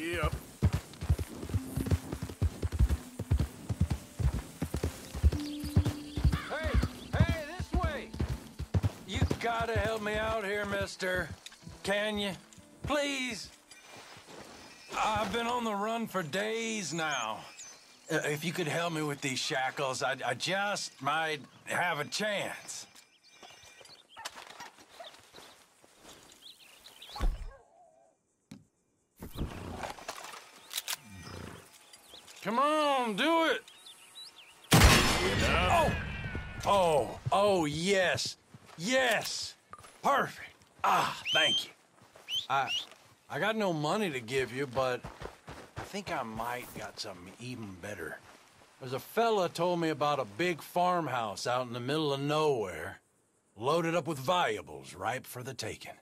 Yep. Hey, hey, this way! You gotta help me out here, mister. Can you? Please? I've been on the run for days now. Uh, If you could help me with these shackles, I, I just might have a chance. Come on, do it! Oh! Oh, oh, yes. Yes. Perfect. Ah, thank you. I I got no money to give you, but I think I might got something even better. There's a fella told me about a big farmhouse out in the middle of nowhere, loaded up with valuables ripe for the taking.